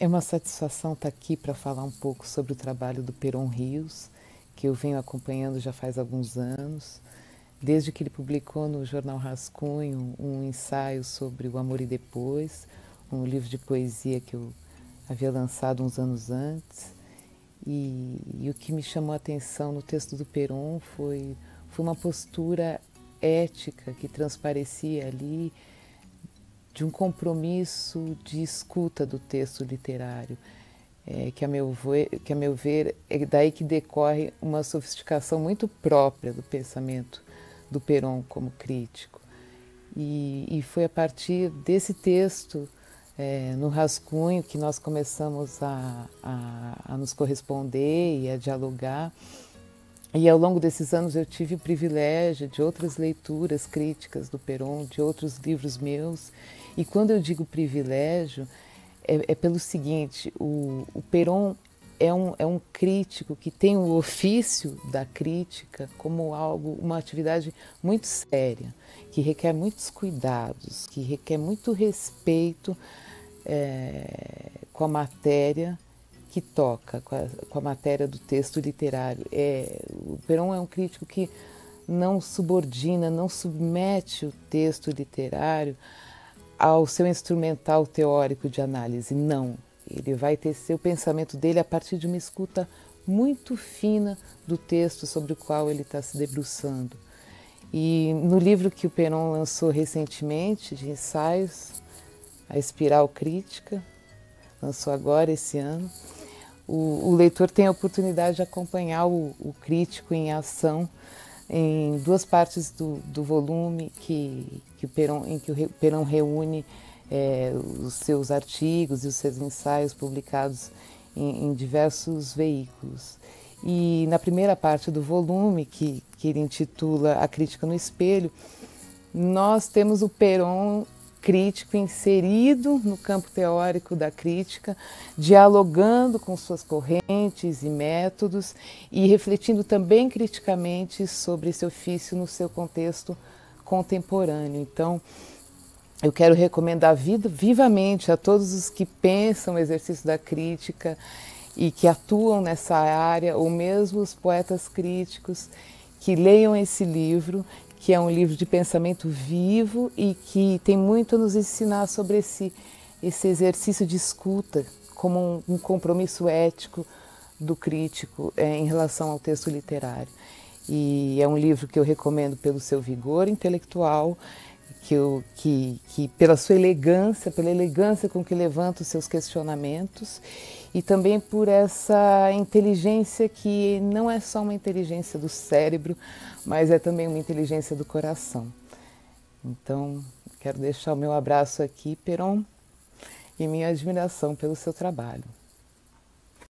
É uma satisfação estar aqui para falar um pouco sobre o trabalho do Peron Rios, que eu venho acompanhando já faz alguns anos, desde que ele publicou no jornal Rascunho um ensaio sobre o amor e depois, um livro de poesia que eu havia lançado uns anos antes. E, e o que me chamou a atenção no texto do Peron foi, foi uma postura ética que transparecia ali de um compromisso de escuta do texto literário, é, que, a meu ver, que, a meu ver, é daí que decorre uma sofisticação muito própria do pensamento do Peron como crítico. E, e foi a partir desse texto, é, no rascunho, que nós começamos a, a, a nos corresponder e a dialogar. E ao longo desses anos eu tive o privilégio de outras leituras críticas do Peron, de outros livros meus, e quando eu digo privilégio, é, é pelo seguinte: o, o Peron é um, é um crítico que tem o ofício da crítica como algo, uma atividade muito séria, que requer muitos cuidados, que requer muito respeito é, com a matéria que toca, com a, com a, matéria do texto literário. É, o Peron é um crítico que não subordina, não submete o texto literário ao seu instrumental teórico de análise. Não. Ele vai tecer o pensamento dele a partir de uma escuta muito fina do texto sobre o qual ele está se debruçando. E no livro que o Peron lançou recentemente, de ensaios, A Espiral Crítica, lançou agora esse ano, o, o leitor tem a oportunidade de acompanhar o, o crítico em ação em duas partes do, do volume que, que Perón, em que o Perón reúne é, os seus artigos e os seus ensaios publicados em, em, diversos veículos. E na primeira parte do volume, que, que ele intitula A Crítica no Espelho, nós temos o Perón crítico inserido no campo teórico da crítica, dialogando com suas correntes e métodos e refletindo também criticamente sobre esse ofício no seu contexto contemporâneo. Então, eu quero recomendar vivamente a todos os que pensam o exercício da crítica e que atuam nessa área, ou mesmo os poetas críticos, que leiam esse livro que é um livro de pensamento vivo e que tem muito a nos ensinar sobre esse, esse exercício de escuta como um, um compromisso ético do crítico é, em relação ao texto literário. E é um livro que eu recomendo pelo seu vigor intelectual, que, eu, que, que pela sua elegância, pela elegância com que levanta os seus questionamentos e também por essa inteligência que não é só uma inteligência do cérebro, mas é também uma inteligência do coração. Então, quero deixar o meu abraço aqui, Peron, e minha admiração pelo seu trabalho.